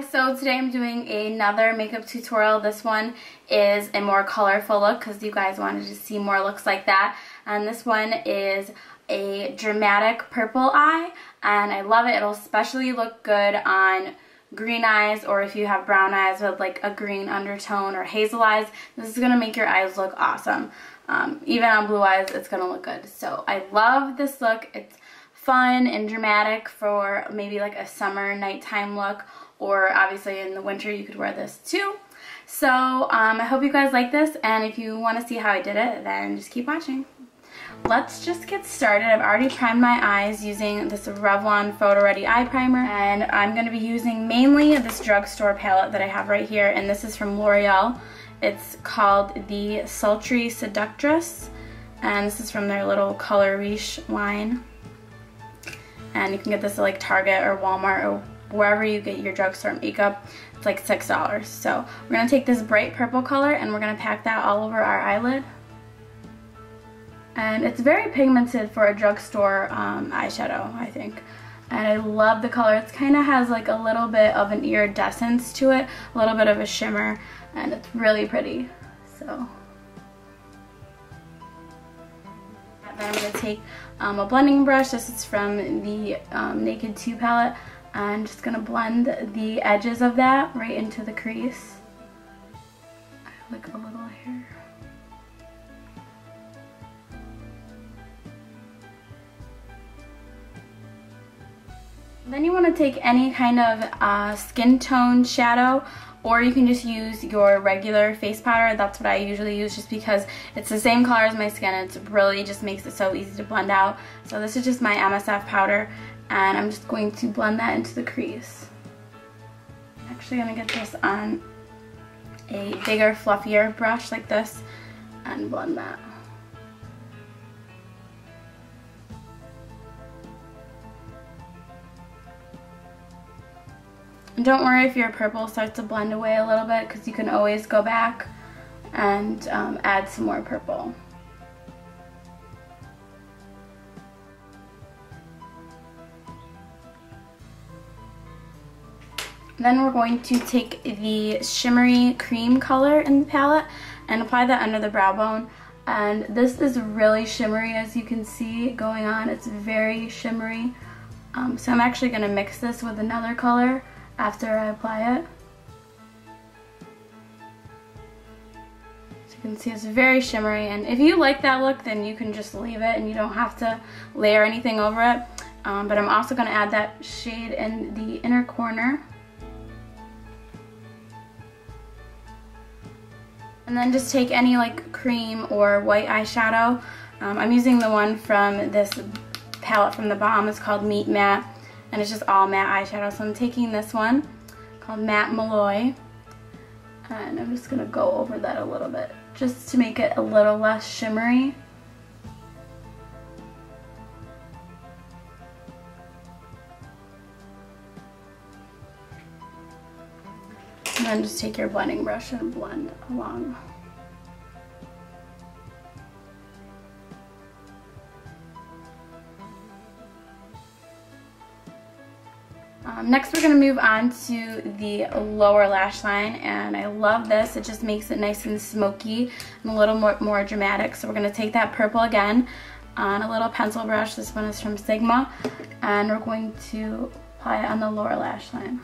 guys, so today I'm doing another makeup tutorial. This one is a more colorful look because you guys wanted to see more looks like that. And this one is a dramatic purple eye and I love it. It'll especially look good on green eyes or if you have brown eyes with like a green undertone or hazel eyes. This is going to make your eyes look awesome. Um, even on blue eyes, it's going to look good. So I love this look. It's fun and dramatic for maybe like a summer nighttime look or obviously in the winter you could wear this too. So um, I hope you guys like this and if you want to see how I did it then just keep watching. Let's just get started. I've already primed my eyes using this Revlon Photo Ready Eye Primer and I'm going to be using mainly this drugstore palette that I have right here and this is from L'Oreal. It's called the Sultry Seductress and this is from their little Color Riche line and you can get this at like Target or Walmart or wherever you get your drugstore makeup. It's like $6. So we're going to take this bright purple color and we're going to pack that all over our eyelid. And it's very pigmented for a drugstore um, eyeshadow, I think. And I love the color. It kind of has like a little bit of an iridescence to it, a little bit of a shimmer, and it's really pretty. So then I'm going to take um, a blending brush. This is from the um, Naked 2 palette. I'm just going to blend the edges of that right into the crease. I like a little hair. Then you want to take any kind of uh, skin tone shadow or you can just use your regular face powder. That's what I usually use just because it's the same color as my skin. It really just makes it so easy to blend out. So this is just my MSF powder and I'm just going to blend that into the crease. I'm actually going to get this on a bigger, fluffier brush like this and blend that. Don't worry if your purple starts to blend away a little bit because you can always go back and um, add some more purple. Then we're going to take the shimmery cream color in the palette and apply that under the brow bone. And this is really shimmery as you can see going on. It's very shimmery. Um, so I'm actually going to mix this with another color after I apply it. So you can see it's very shimmery and if you like that look then you can just leave it and you don't have to layer anything over it. Um, but I'm also going to add that shade in the inner corner. And then just take any like cream or white eyeshadow. Um, I'm using the one from this palette from the Balm. It's called Meet Matte and it's just all matte eyeshadow. So I'm taking this one called Matte Malloy and I'm just going to go over that a little bit just to make it a little less shimmery. And then just take your blending brush and blend along. Next we're going to move on to the lower lash line and I love this. It just makes it nice and smoky and a little more, more dramatic. So we're going to take that purple again on a little pencil brush. This one is from Sigma and we're going to apply it on the lower lash line.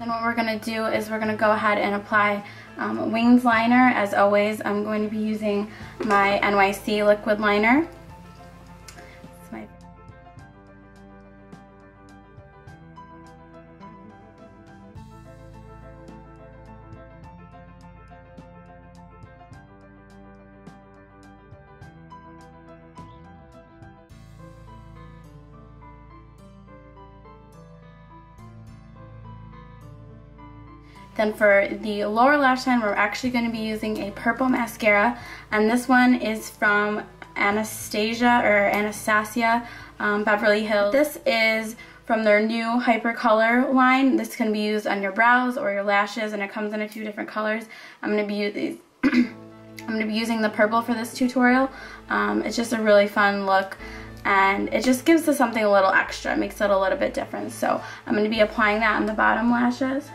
Then what we're going to do is we're going to go ahead and apply um, wings liner. As always, I'm going to be using my NYC liquid liner. Then for the lower lash line, we're actually going to be using a purple mascara. And this one is from Anastasia or Anastasia um, Beverly Hills. This is from their new Hyper Color line. This can be used on your brows or your lashes and it comes in a few different colors. I'm going to be using I'm going to be using the purple for this tutorial. Um, it's just a really fun look and it just gives us something a little extra. It makes it a little bit different. So I'm going to be applying that on the bottom lashes.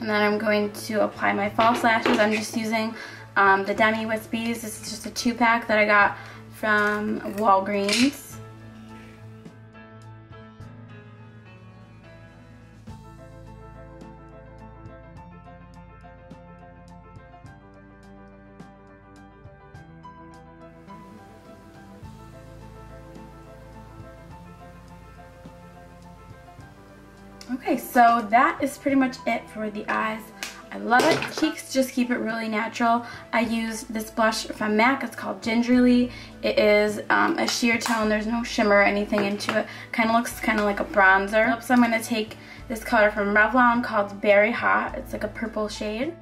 And then I'm going to apply my false lashes. I'm just using um, the Demi Wispies. This is just a two pack that I got from Walgreens. Okay, so that is pretty much it for the eyes. I love it. Cheeks, just keep it really natural. I use this blush from MAC. It's called Gingerly. It is um, a sheer tone. There's no shimmer or anything into it. Kind of looks kind of like a bronzer. So I'm going to take this color from Revlon called Berry Haute. It's like a purple shade.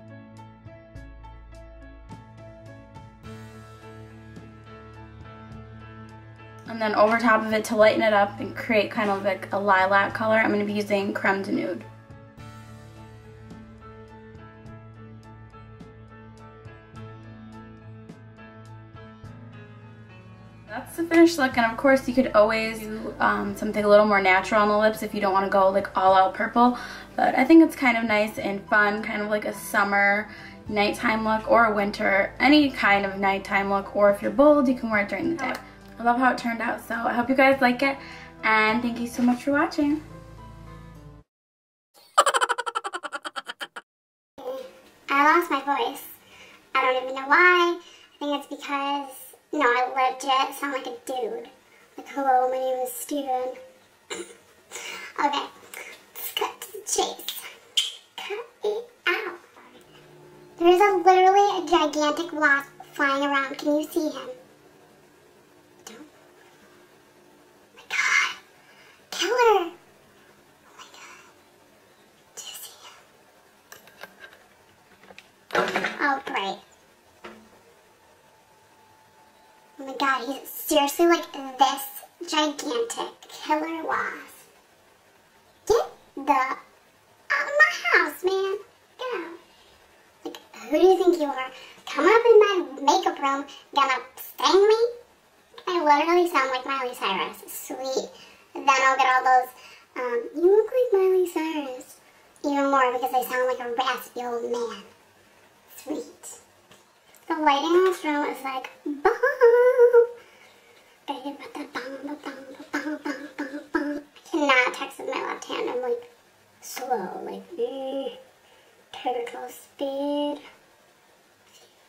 And then over top of it to lighten it up and create kind of like a lilac color, I'm going to be using Creme d'Nude. That's the finished look and of course you could always do um, something a little more natural on the lips if you don't want to go like all out purple. But I think it's kind of nice and fun, kind of like a summer nighttime look or a winter, any kind of nighttime look or if you're bold you can wear it during the day. I love how it turned out. So I hope you guys like it. And thank you so much for watching. I lost my voice. I don't even know why. I think it's because, you know, I legit sound like a dude. Like, hello, my name is Steven. okay, let's cut to the chase. Cut it out. There's a literally a gigantic wasp flying around. Can you see him? Oh, great. Oh my god, he's seriously like this gigantic killer wasp. Get the out of my house, man. Get out. Like, who do you think you are? Coming up in my makeup room, gonna sting me? I literally sound like Miley Cyrus. Sweet. then I'll get all those, um, you look like Miley Cyrus. Even more because I sound like a raspy old man sweet. The lighting in this room is like bomb. I cannot text with my left hand. I'm like slow, like mm, turtle speed.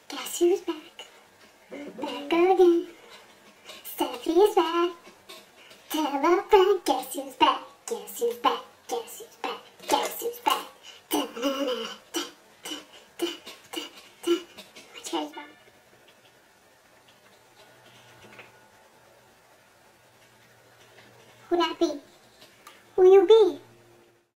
Guess who's back? Back again. Steffi's back. Tell a friend, guess who's back? Guess who's back?